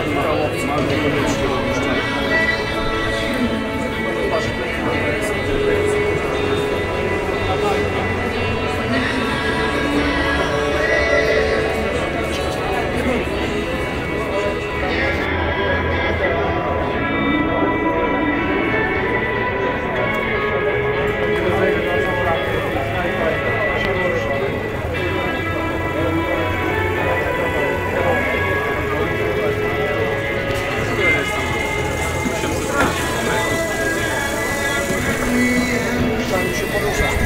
Kapital auf 200 Stunden Chciałem się poruszać.